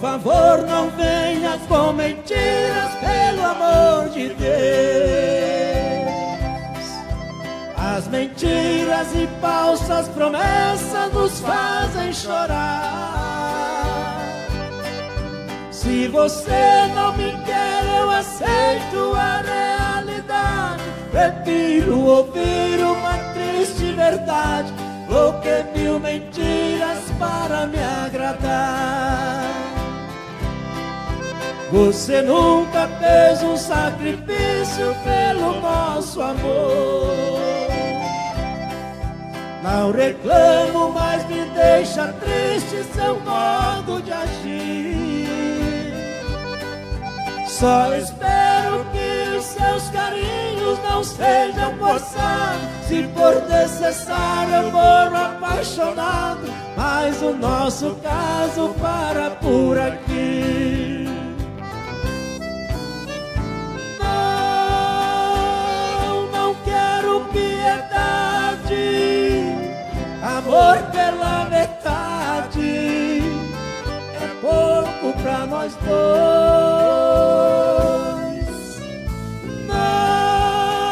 favor, não venha com mentiras, pelo amor de Deus. As mentiras e falsas promessas nos fazem chorar. Se você não me quer, eu aceito a realidade. Prefiro ouvir uma triste verdade do que mil mentiras para me agradar. Você nunca fez um sacrifício pelo nosso amor. Não reclamo, mas me deixa triste seu modo de agir. Só espero que os seus carinhos não sejam forçados. Se for necessário, eu morro apaixonado. Mas o nosso caso para por aqui. Pela metade é pouco pra nós dois. Não,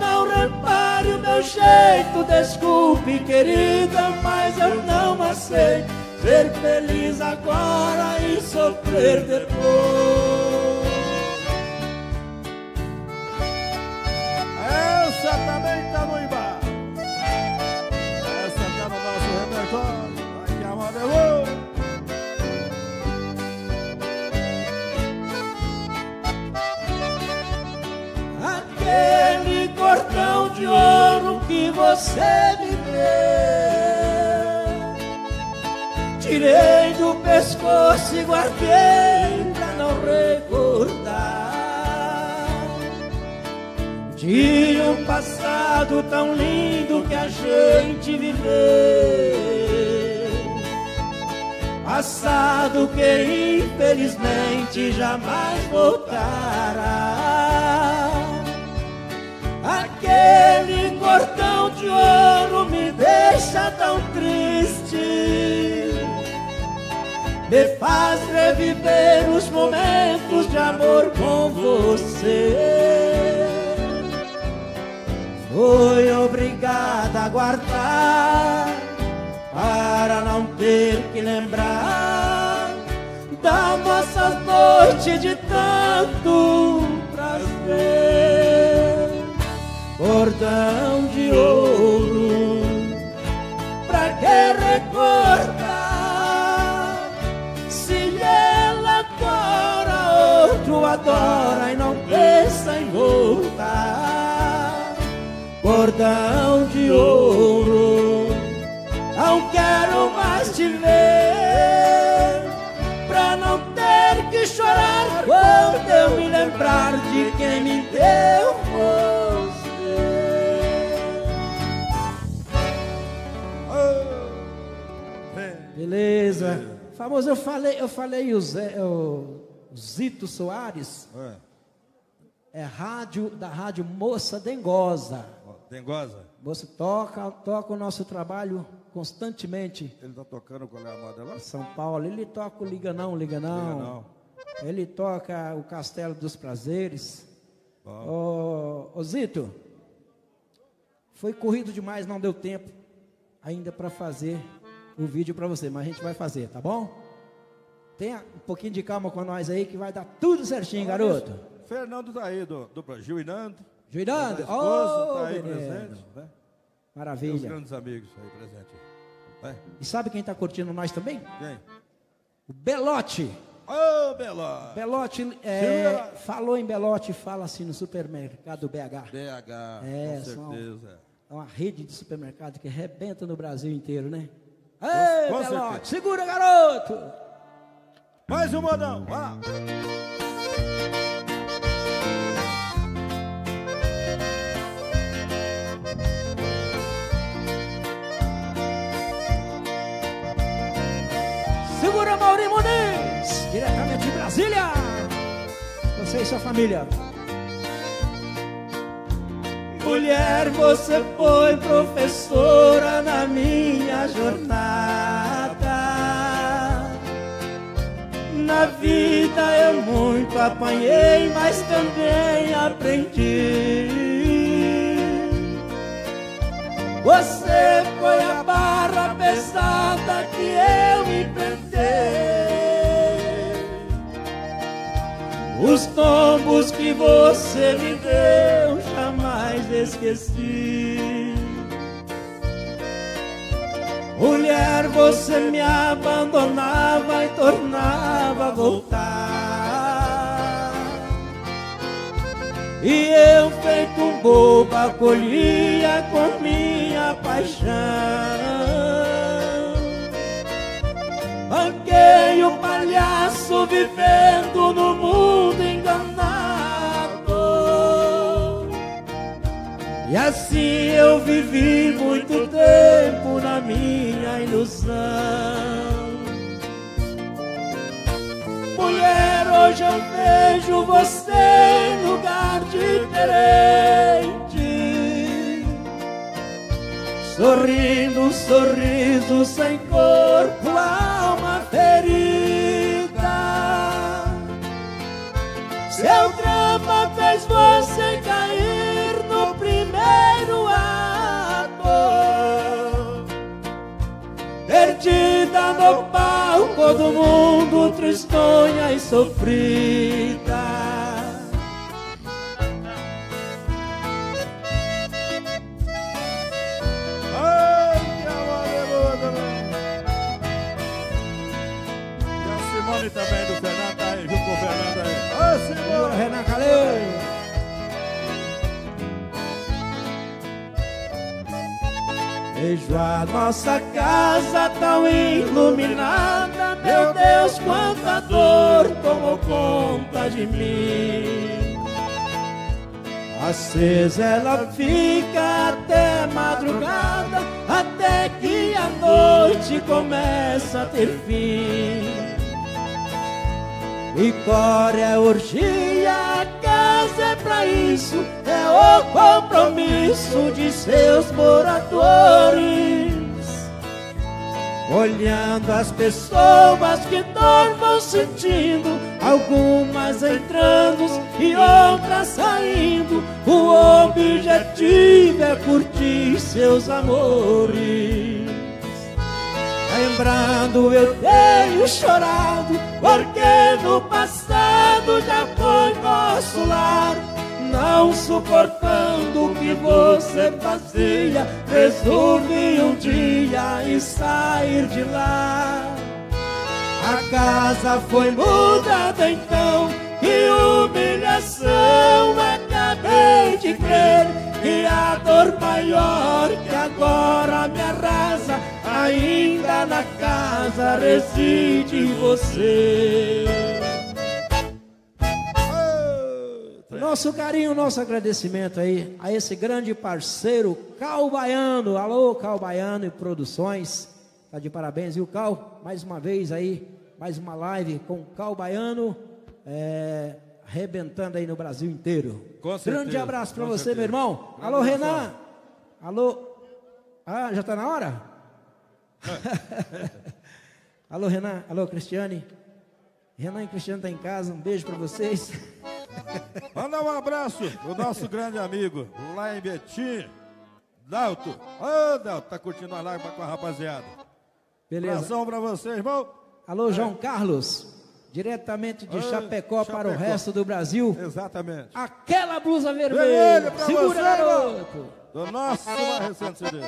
não repare o meu jeito, desculpe, querida, mas eu não aceito ser feliz agora e sofrer depois. Você me deu Tirei do pescoço e guardei pra não recordar. De um passado tão lindo que a gente viveu. Passado que infelizmente jamais voltará. Aquele cordão de ouro me deixa tão triste. Me faz reviver os momentos de amor com você. Fui obrigada a guardar para não ter que lembrar das nossas noites de tanto prazer. Cordão de ouro, pra que recordar? Se ela adora, outro adora e não pensa em voltar. Cordão de ouro não quero mais te ver Pra não ter que chorar Quando eu me lembrar de quem me deu Famoso, eu falei, eu falei o, Zé, o Zito Soares é. é rádio da rádio Moça Dengosa Dengosa Moça toca, toca o nosso trabalho constantemente. Ele está tocando qual é a moda lá? São Paulo. Ele toca o Liga Não, Liga Não. Liga não. Ele toca o Castelo dos Prazeres. Ô, ô Zito, foi corrido demais, não deu tempo ainda para fazer o vídeo para você, mas a gente vai fazer, tá bom? Tenha um pouquinho de calma com nós aí que vai dar tudo certinho, garoto. Fernando tá aí do, do Gil Inando. Gil Inando? Oh, tá aí presente. Né? Maravilha. Os grandes amigos aí presentes. É. E sabe quem está curtindo nós também? Quem? O Belote. Ô, oh, Belote. Belote, é, falou em Belote, fala assim no supermercado BH. BH, é, com certeza. É uma rede de supermercado que arrebenta no Brasil inteiro, né? Ei, com segura, garoto! Mais um modão, vai lá. Segura Mauri Muniz, diretamente de Brasília. Você e sua família. Mulher, você foi professora na minha jornada. na vida eu muito apanhei, mas também aprendi. Você foi a barra pesada que eu enfrentei. Os tombos que você me deu jamais esqueci. Mulher, você me abandonava e tornava a voltar. E eu, feito um bobo, acolhia com minha paixão. Banquei o palhaço vivendo assim eu vivi muito tempo na minha ilusão. Mulher, hoje eu vejo você em lugar diferente. Sorrindo sorriso sem corpo, Perdida no palco do mundo, tristonha e sofrida. Vejo a nossa casa tão iluminada, meu Deus, quanta dor tomou conta de mim. Acesa ela fica até madrugada, até que a noite começa a ter fim. E é orgia, a casa pra isso, é o compromisso de seus moradores. Olhando as pessoas que dormam sentindo, algumas entrando e outras saindo. O objetivo é curtir seus amores. Lembrando eu tenho chorado, porque no passado já foi nosso lar. Não suportando o que você fazia, resolvi um dia e sair de lá. A casa foi mudada então, que humilhação acabei de crer. E a dor maior que agora me arrasa ainda na casa reside você. Nosso carinho, nosso agradecimento aí a esse grande parceiro Cal Baiano. Alô, Cal Baiano e Produções. Tá de parabéns, viu, Cal? Mais uma vez aí, mais uma live com Cal Baiano, é, arrebentando aí no Brasil inteiro. Com grande abraço para você, certeza. meu irmão. Grande Alô, Renan. Alô. Ah, já tá na hora? Alô, Renan. Alô, Cristiane. Renan e Cristiane estão tá em casa. Um beijo para vocês. Manda um abraço pro nosso grande amigo lá em Betim, Dalto. Ô, Dalto, tá curtindo a live com a rapaziada. Beleza. Abração para você, irmão. Alô, é. João Carlos. Diretamente de Chapecó, Chapecó, para o resto do Brasil. Exatamente. Aquela blusa vermelha. vermelha Segura, você, garoto. Do nosso mais recente CD.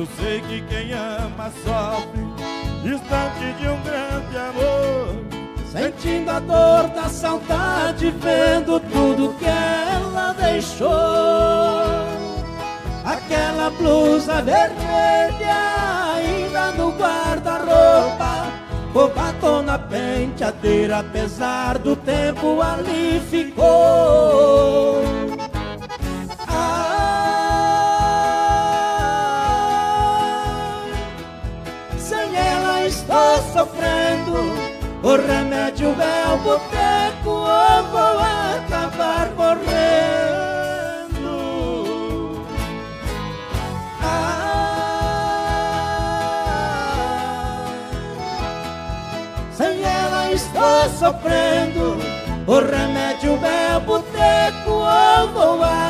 Eu sei que quem ama sofre Distante de um grande amor. Sentindo a dor da saudade Vendo tudo que ela deixou. Aquela blusa vermelha Ainda no guarda-roupa. O batom na penteadeira Apesar do tempo ali ficou sofrendo. O remédio é o boteco, ou vou acabar morrendo. Ah, sem ela estou sofrendo. O remédio é o boteco, ou vou acabar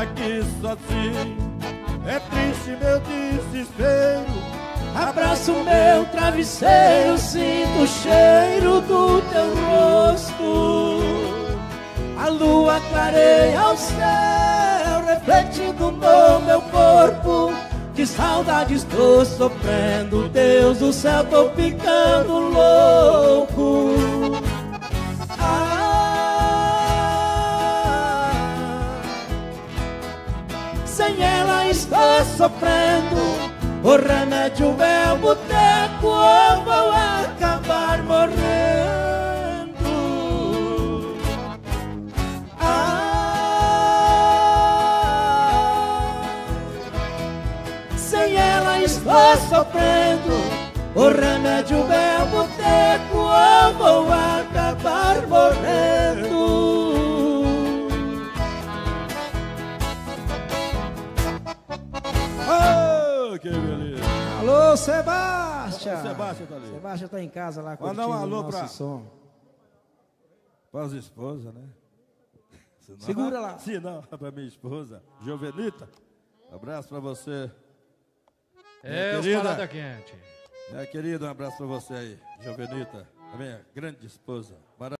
aqui sozinho É triste meu desespero Abraço meu travesseiro, sinto o cheiro do teu rosto. A lua clareia o céu, refletindo no meu corpo. De saudade estou sofrendo, Deus do céu, tô ficando louco. Sofrendo. O remédio é o boteco, ou vou acabar morrendo. Ah, sem ela estou sofrendo. O remédio é que beleza. Alô, Sebastião. O Sebastião tá ali. Sebastião tá em casa lá Manda um alô o nosso pra- som. Para as esposas, né? Senão- Segura lá. Se não, para minha esposa, Jovenita. Abraço para você. É, querida. parada quente. Minha querida, um abraço para você aí, Jovenita. A minha grande esposa.